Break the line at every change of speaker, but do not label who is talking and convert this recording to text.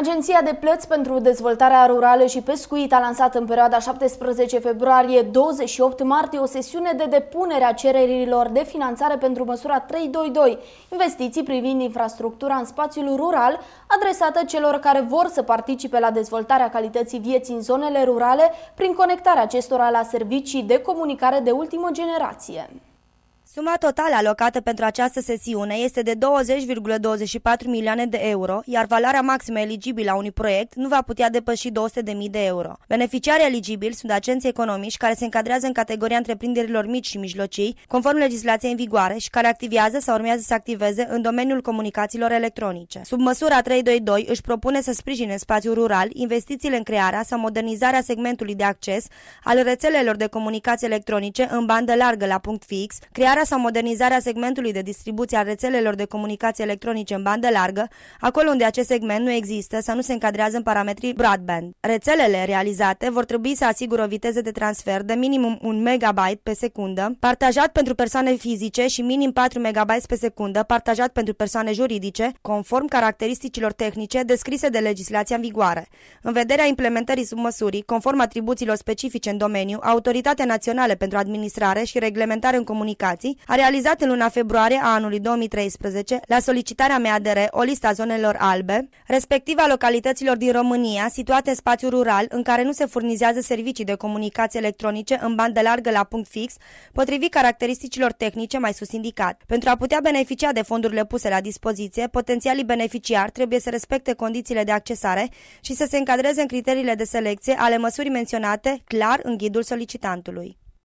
Agenția de plăți pentru dezvoltarea rurală și pescuit a lansat în perioada 17 februarie-28 martie o sesiune de depunere a cererilor de finanțare pentru măsura 322, investiții privind infrastructura în spațiul rural, adresată celor care vor să participe la dezvoltarea calității vieții în zonele rurale prin conectarea acestora la servicii de comunicare de ultimă generație.
Suma totală alocată pentru această sesiune este de 20,24 milioane de euro, iar valoarea maximă eligibilă a unui proiect nu va putea depăși 200.000 de euro. Beneficiarii eligibili sunt agenții economici care se încadrează în categoria întreprinderilor mici și mijlocii, conform legislației în vigoare și care activează sau urmează să activeze în domeniul comunicațiilor electronice. Sub măsura 322 își propune să sprijine în spațiul rural investițiile în crearea sau modernizarea segmentului de acces al rețelelor de comunicații electronice în bandă largă la punct fix, crearea Dezvoltarea sau modernizarea segmentului de distribuție a rețelelor de comunicații electronice în bandă largă, acolo unde acest segment nu există sau nu se încadrează în parametrii broadband. Rețelele realizate vor trebui să asigură o viteză de transfer de minimum 1 MB pe secundă, partajat pentru persoane fizice și minim 4 MB pe secundă, partajat pentru persoane juridice, conform caracteristicilor tehnice descrise de legislația în vigoare. În vederea implementării sub măsurii, conform atribuțiilor specifice în domeniu, Autoritatea Națională pentru Administrare și Reglementare în Comunicații Comisii a realizat în luna februarie a anului 2013, la solicitarea MADR, o listă a zonelor albe, respectiv a localităților din România situate în spațiu rural în care nu se furnizează servicii de comunicații electronice în bandă largă la punct fix, potrivit caracteristicilor tehnice mai sus indicat. Pentru a putea beneficia de fondurile puse la dispoziție, potențialii beneficiari trebuie să respecte condițiile de accesare și să se încadreze în criteriile de selecție ale măsurii menționate clar în ghidul solicitantului.